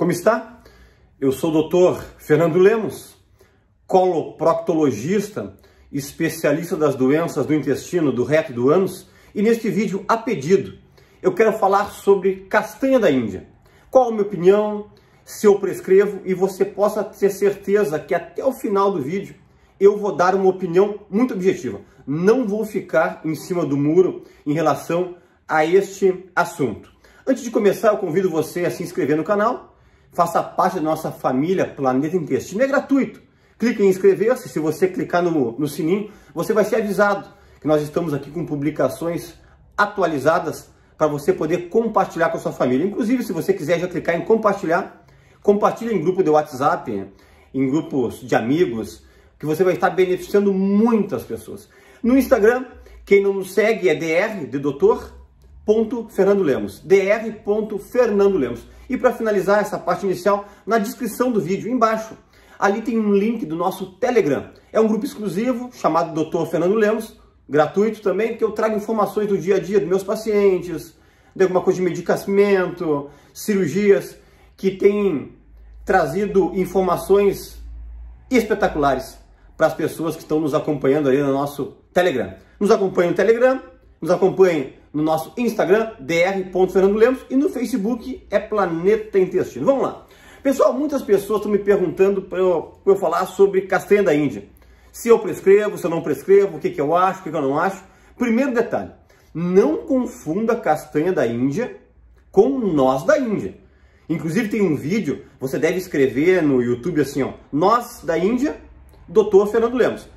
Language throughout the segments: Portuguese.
Como está? Eu sou o doutor Fernando Lemos, coloproctologista, especialista das doenças do intestino, do reto e do ânus, e neste vídeo, a pedido, eu quero falar sobre castanha da Índia. Qual a minha opinião, se eu prescrevo, e você possa ter certeza que até o final do vídeo eu vou dar uma opinião muito objetiva. Não vou ficar em cima do muro em relação a este assunto. Antes de começar, eu convido você a se inscrever no canal, faça parte da nossa família Planeta Intestino. É gratuito. Clique em inscrever-se. Se você clicar no, no sininho, você vai ser avisado que nós estamos aqui com publicações atualizadas para você poder compartilhar com a sua família. Inclusive, se você quiser já clicar em compartilhar, compartilhe em grupo de WhatsApp, em grupos de amigos, que você vai estar beneficiando muitas pessoas. No Instagram, quem não nos segue é dr de doutor ponto Fernando Lemos, dr ponto Fernando Lemos. E para finalizar essa parte inicial, na descrição do vídeo, embaixo, ali tem um link do nosso Telegram. É um grupo exclusivo chamado Dr. Fernando Lemos, gratuito também, que eu trago informações do dia a dia dos meus pacientes, de alguma coisa de medicamento, cirurgias, que tem trazido informações espetaculares para as pessoas que estão nos acompanhando aí no nosso Telegram. Nos acompanhe no Telegram, nos acompanhe no nosso Instagram, dr.fernandolemos, e no Facebook é Planeta Intestino. Vamos lá. Pessoal, muitas pessoas estão me perguntando para eu, eu, falar sobre castanha da Índia. Se eu prescrevo, se eu não prescrevo, o que, que eu acho, o que, que eu não acho. Primeiro detalhe, não confunda castanha da Índia com nós da Índia. Inclusive tem um vídeo, você deve escrever no YouTube assim, ó, nós da Índia, Dr. Fernando Lemos,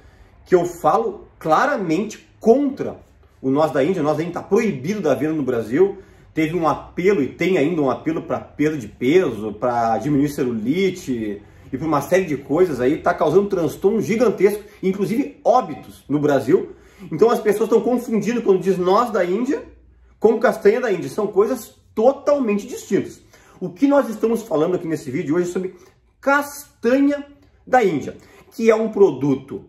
que eu falo claramente contra o Nós da Índia, o Nós da Índia está proibido da venda no Brasil. Teve um apelo e tem ainda um apelo para perda de peso, para diminuir celulite e para uma série de coisas aí. Está causando transtorno gigantesco, inclusive óbitos no Brasil. Então as pessoas estão confundindo quando diz Nós da Índia com castanha da Índia. São coisas totalmente distintas. O que nós estamos falando aqui nesse vídeo hoje é sobre castanha da Índia, que é um produto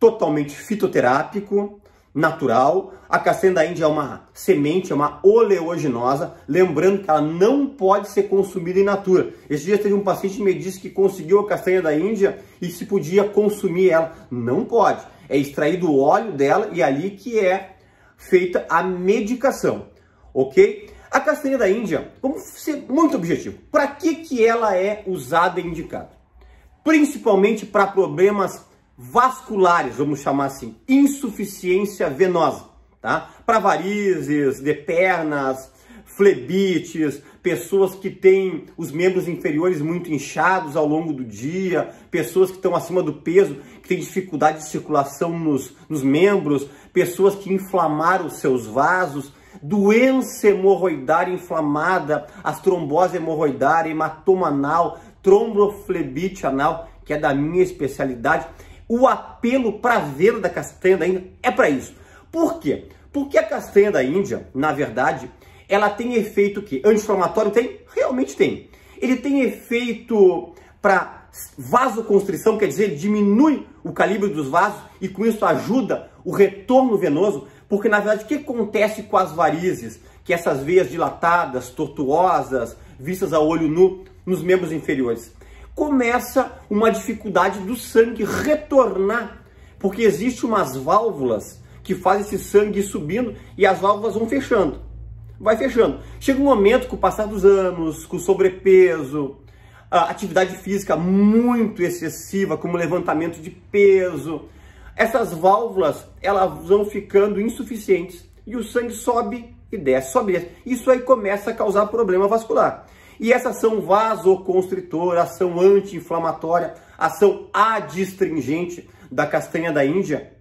totalmente fitoterápico, natural. A castanha da Índia é uma semente, é uma oleaginosa, lembrando que ela não pode ser consumida in natura. Esse dia teve um paciente que me disse que conseguiu a castanha da Índia e se podia consumir ela. Não pode. É extraído o óleo dela e é ali que é feita a medicação, ok? A castanha da Índia, vamos ser muito objetivo, para que, que ela é usada e indicada? Principalmente para problemas vasculares, vamos chamar assim, insuficiência venosa, tá? Para varizes, de pernas, flebites, pessoas que têm os membros inferiores muito inchados ao longo do dia, pessoas que estão acima do peso, que têm dificuldade de circulação nos, nos membros, pessoas que inflamaram seus vasos, doença hemorroidária inflamada, as trombose hemorroidária, hematoma anal, tromboflebite anal, que é da minha especialidade. O apelo para ver da castanha da Índia é para isso. Por quê? Porque a castanha da Índia, na verdade, ela tem efeito que anti-inflamatório tem? Realmente tem. Ele tem efeito para vasoconstrição, quer dizer, ele diminui o calibre dos vasos e com isso ajuda o retorno venoso, porque na verdade o que acontece com as varizes? Que essas veias dilatadas, tortuosas, vistas a olho nu nos membros inferiores começa uma dificuldade do sangue retornar, porque existe umas válvulas que fazem esse sangue subindo e as válvulas vão fechando. Vai fechando. Chega um momento, com o passar dos anos, com sobrepeso, atividade física muito excessiva, como levantamento de peso, essas válvulas elas vão ficando insuficientes e o sangue sobe e desce, sobe e desce. Isso aí começa a causar problema vascular. E essa ação vasoconstritora, ação anti-inflamatória, ação adstringente da castanha da Índia,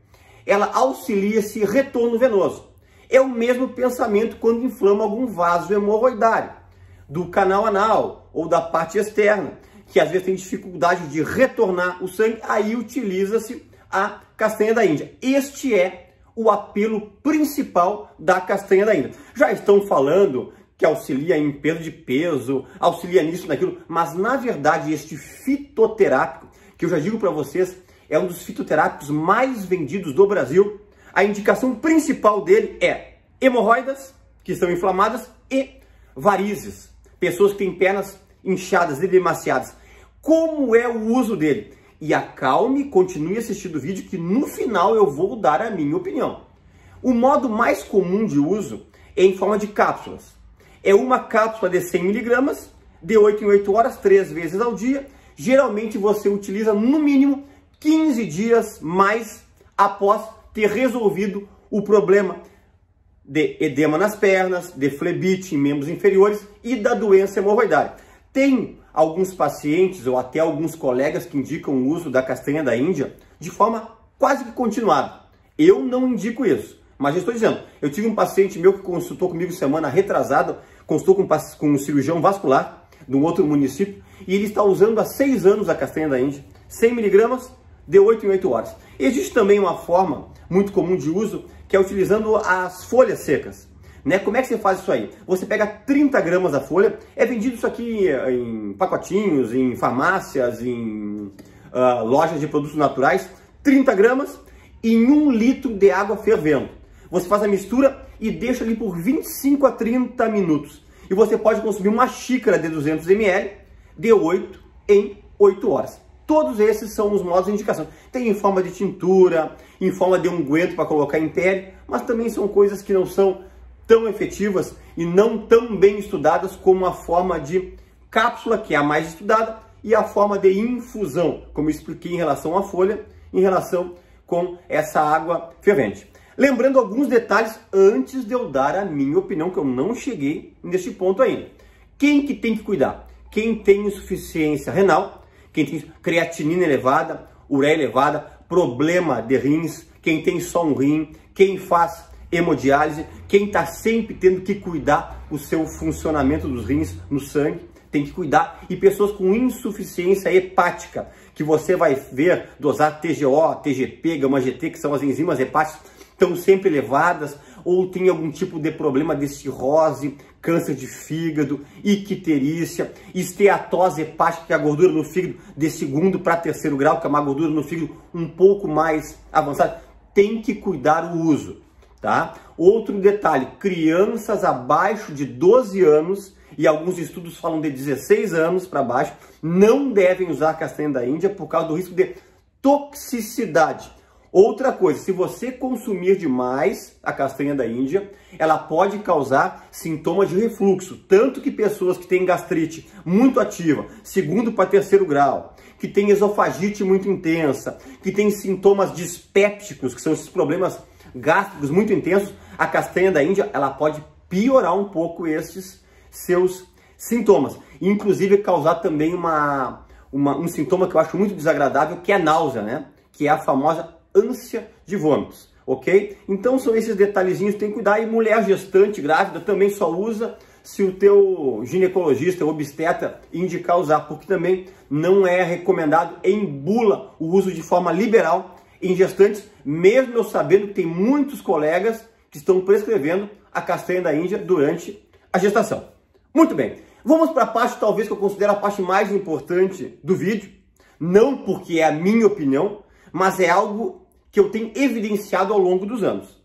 ela auxilia esse retorno venoso. É o mesmo pensamento quando inflama algum vaso hemorroidário, do canal anal ou da parte externa, que às vezes tem dificuldade de retornar o sangue, aí utiliza-se a castanha da Índia. Este é o apelo principal da castanha da Índia. Já estão falando que auxilia em perda de peso, auxilia nisso, naquilo, mas na verdade este fitoterápico, que eu já digo para vocês, é um dos fitoterápicos mais vendidos do Brasil. A indicação principal dele é hemorroidas, que estão inflamadas, e varizes, pessoas que têm pernas inchadas, edemaciadas. Como é o uso dele? E acalme, continue assistindo o vídeo que no final eu vou dar a minha opinião. O modo mais comum de uso é em forma de cápsulas. É uma cápsula de 100mg, de 8 em 8 horas, 3 vezes ao dia. Geralmente você utiliza no mínimo 15 dias mais após ter resolvido o problema de edema nas pernas, de flebite em membros inferiores e da doença hemorroidária. Tem alguns pacientes ou até alguns colegas que indicam o uso da castanha da Índia de forma quase que continuada. Eu não indico isso, mas estou dizendo, eu tive um paciente meu que consultou comigo semana retrasada, consultou com, com um cirurgião vascular de um outro município e ele está usando há seis anos a castanha da Índia, 100 miligramas de 8 em 8 horas. Existe também uma forma muito comum de uso que é utilizando as folhas secas. Né? Como é que você faz isso aí? Você pega 30 gramas da folha, é vendido isso aqui em pacotinhos, em farmácias, em uh, lojas de produtos naturais, 30 gramas em um litro de água fervendo. Você faz a mistura e deixa ali por 25 a 30 minutos. E você pode consumir uma xícara de 200 ml de 8 em 8 horas. Todos esses são os modos de indicação. Tem em forma de tintura, em forma de unguento para colocar em pele, mas também são coisas que não são tão efetivas e não tão bem estudadas como a forma de cápsula, que é a mais estudada, e a forma de infusão, como expliquei em relação à folha, em relação com essa água fervente. Lembrando alguns detalhes antes de eu dar a minha opinião, que eu não cheguei neste ponto ainda. Quem que tem que cuidar? Quem tem insuficiência renal, quem tem creatinina elevada, ureia elevada, problema de rins, quem tem só um rim, quem faz hemodiálise, quem está sempre tendo que cuidar o seu funcionamento dos rins no sangue, tem que cuidar, e pessoas com insuficiência hepática, que você vai ver dosar TGO, TGP, gama GT, que são as enzimas hepáticas, estão sempre elevadas, ou tem algum tipo de problema de cirrose, câncer de fígado, icterícia, esteatose hepática, que é a gordura no fígado de segundo para terceiro grau, que é uma gordura no fígado um pouco mais avançada, tem que cuidar o uso, tá? Outro detalhe, crianças abaixo de 12 anos, e alguns estudos falam de 16 anos para baixo, não devem usar castanha da Índia por causa do risco de toxicidade Outra coisa, se você consumir demais a castanha da Índia, ela pode causar sintomas de refluxo, tanto que pessoas que têm gastrite muito ativa, segundo para terceiro grau, que têm esofagite muito intensa, que têm sintomas dispépticos, que são esses problemas gástricos muito intensos, a castanha da Índia, ela pode piorar um pouco esses seus sintomas, inclusive causar também uma, uma, um sintoma que eu acho muito desagradável, que é náusea, né? Que é a famosa ânsia de vômitos, ok? Então são esses detalhezinhos que tem que cuidar. E mulher gestante, grávida, também só usa se o teu ginecologista ou obstetra indicar usar, porque também não é recomendado em bula o uso de forma liberal em gestantes, mesmo eu sabendo que tem muitos colegas que estão prescrevendo a castanha da Índia durante a gestação. Muito bem, vamos para a parte talvez que eu considero a parte mais importante do vídeo, não porque é a minha opinião, mas é algo que eu tenho evidenciado ao longo dos anos.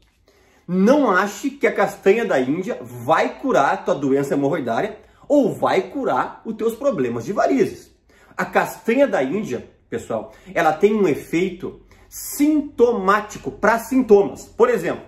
Não ache que a castanha da Índia vai curar a tua doença hemorroidária ou vai curar os teus problemas de varizes. A castanha da Índia, pessoal, ela tem um efeito sintomático para sintomas. Por exemplo,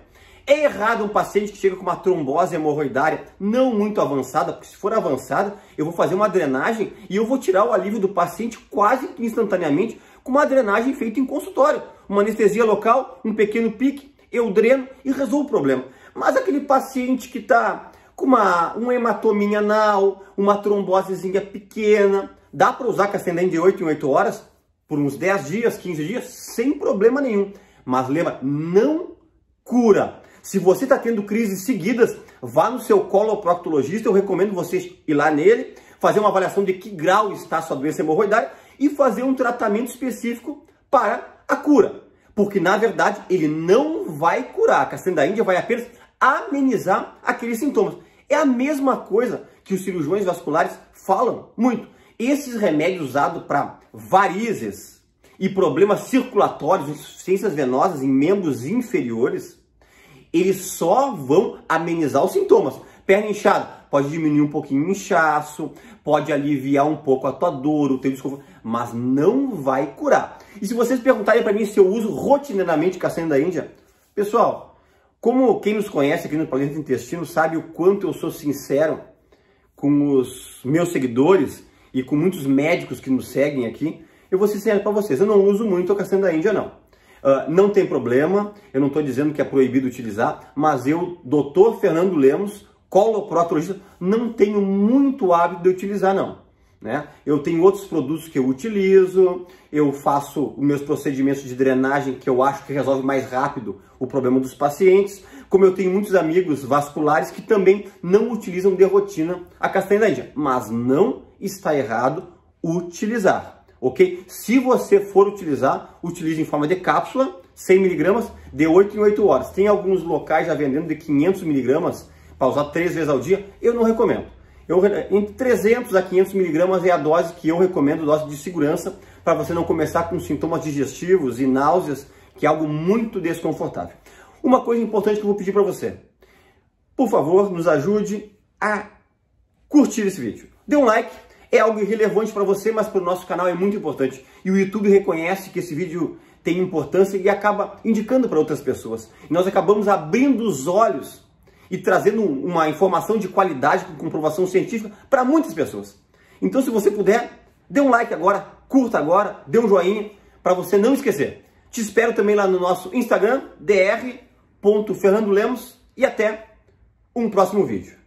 é errado um paciente que chega com uma trombose hemorroidária não muito avançada, porque se for avançada, eu vou fazer uma drenagem e eu vou tirar o alívio do paciente quase instantaneamente com uma drenagem feita em consultório. Uma anestesia local, um pequeno pique, eu dreno e resolvo o problema. Mas aquele paciente que está com uma, um hematominha anal, uma trombosezinha pequena, dá para usar castanha de 8 em 8 horas por uns 10 dias, 15 dias, sem problema nenhum. Mas lembra, não cura. Se você está tendo crises seguidas, vá no seu coloproctologista, eu recomendo vocês ir lá nele, fazer uma avaliação de que grau está a sua doença hemorroidária e fazer um tratamento específico para a cura. Porque, na verdade, ele não vai curar. A castanha da Índia vai apenas amenizar aqueles sintomas. É a mesma coisa que os cirurgiões vasculares falam muito. Esses remédios usados para varizes e problemas circulatórios, insuficiências venosas em membros inferiores, eles só vão amenizar os sintomas. Perna inchada, pode diminuir um pouquinho o inchaço, pode aliviar um pouco a tua dor, o teu desconforto, mas não vai curar. E se vocês perguntarem para mim se eu uso rotineiramente castanha da Índia, pessoal, como quem nos conhece aqui no Planeta Intestino sabe o quanto eu sou sincero com os meus seguidores e com muitos médicos que nos seguem aqui, eu vou ser sincero para vocês, eu não uso muito a castanha da Índia não. Uh, não tem problema, eu não estou dizendo que é proibido utilizar, mas eu, doutor Fernando Lemos, coloproctologista, não tenho muito hábito de utilizar não. Né? Eu tenho outros produtos que eu utilizo, eu faço os meus procedimentos de drenagem que eu acho que resolve mais rápido o problema dos pacientes, como eu tenho muitos amigos vasculares que também não utilizam de rotina a castanha da Índia, mas não está errado utilizar ok? Se você for utilizar, utilize em forma de cápsula, 100 miligramas, de 8 em 8 horas. Tem alguns locais já vendendo de 500 miligramas para usar três vezes ao dia, eu não recomendo. Eu, entre 300 a 500 miligramas é a dose que eu recomendo, dose de segurança, para você não começar com sintomas digestivos e náuseas, que é algo muito desconfortável. Uma coisa importante que eu vou pedir para você. Por favor, nos ajude a curtir esse vídeo. Dê um like, é algo irrelevante para você, mas para o nosso canal é muito importante. E o YouTube reconhece que esse vídeo tem importância e acaba indicando para outras pessoas. E nós acabamos abrindo os olhos e trazendo uma informação de qualidade com comprovação científica para muitas pessoas. Então, se você puder, dê um like agora, curta agora, dê um joinha para você não esquecer. Te espero também lá no nosso Instagram, dr.fernandolemos e até um próximo vídeo.